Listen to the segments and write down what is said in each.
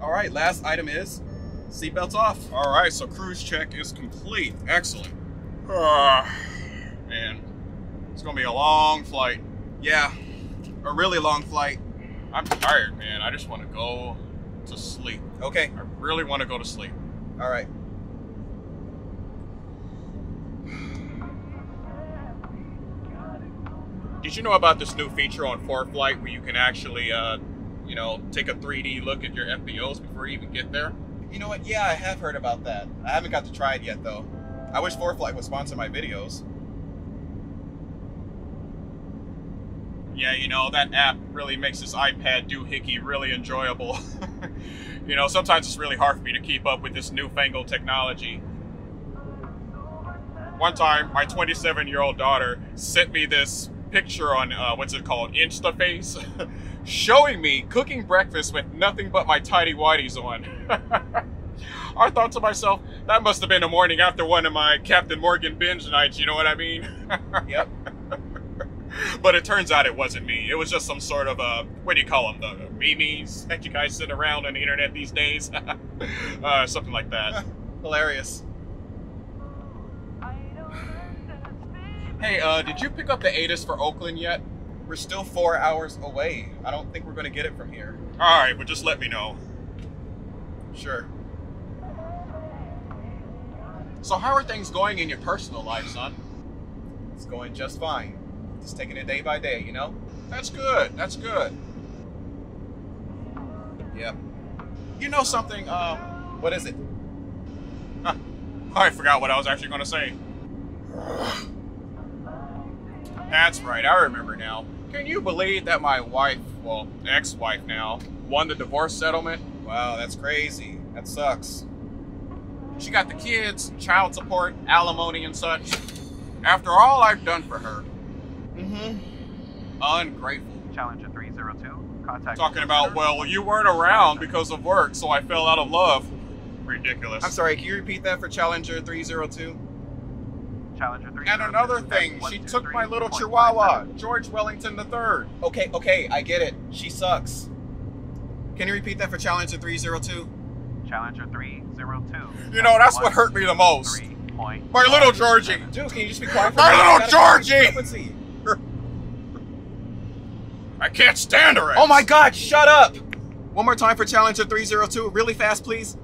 All right, last item is seatbelts off. All right, so cruise check is complete. Excellent. Ah, man, it's gonna be a long flight. Yeah, a really long flight. I'm tired, man. I just want to go to sleep. Okay, I really want to go to sleep. all right. Did you know about this new feature on ForeFlight where you can actually, uh, you know, take a 3D look at your FBOs before you even get there? You know what? Yeah, I have heard about that. I haven't got to try it yet, though. I wish ForeFlight would sponsor my videos. Yeah, you know, that app really makes this iPad doohickey really enjoyable. you know, sometimes it's really hard for me to keep up with this newfangled technology. One time, my 27 year old daughter sent me this picture on, uh, what's it called, InstaFace, showing me cooking breakfast with nothing but my tidy whities on. I thought to myself, that must have been a morning after one of my Captain Morgan binge nights, you know what I mean? Yep. but it turns out it wasn't me. It was just some sort of uh, what do you call them? The memes that you guys sit around on the internet these days, uh, something like that. Hilarious. Hey, uh, did you pick up the ATIS for Oakland yet? We're still four hours away. I don't think we're going to get it from here. All right, but just let me know. Sure. So, how are things going in your personal life, son? It's going just fine. Just taking it day by day, you know? That's good. That's good. Yep. You know something? Um, What is it? I forgot what I was actually going to say. That's right, I remember now. Can you believe that my wife, well, ex wife now, won the divorce settlement? Wow, that's crazy. That sucks. She got the kids, child support, alimony, and such. After all I've done for her, Mm-hmm. ungrateful. Challenger 302, contact. Talking about, well, you weren't around because of work, so I fell out of love. Ridiculous. I'm sorry, can you repeat that for Challenger 302? Challenger 302. And another thing, she took my little chihuahua, George Wellington III. Okay, okay, I get it. She sucks. Can you repeat that for Challenger 302? Challenger 302. You know, that's what hurt me the most. Three point. My little Georgie. Dude, can you just be quiet for My little I gotta check the Georgie! I can't stand her. Oh my god, shut up! One more time for Challenger 302, really fast, please.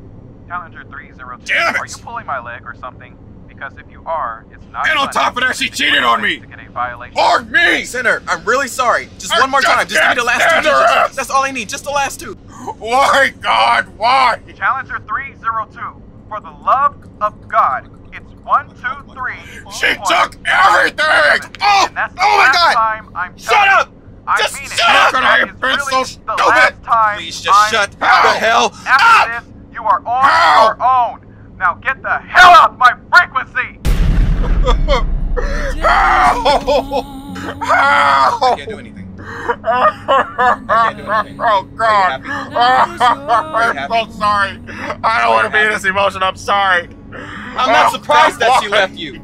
Challenger 302. Damn it! Are you pulling my leg or something? Because if you are, it's not. And on top of that, she cheated on me. To get a violation. Pardon me! Center, I'm really sorry. Just I one more just time. Just give me the last two stand digits. That's all I need. Just the last two. Why, God, why? Challenger 302. For the love of God, it's one, two, three. She point took everything! Oh, And that's oh, the oh my God. time I'm Shut up! you. I Just mean it. shut up! How could I That have is been really so the stupid? Please just I'm shut the telling you. hell After up! this, you are on Ow! your own. Now get the hell out my frequency! Ow! I Ow! can't do anything. can't do anything. Oh God! I'm so sorry. I don't want to be in this emotion. I'm sorry. I'm not surprised that she left you.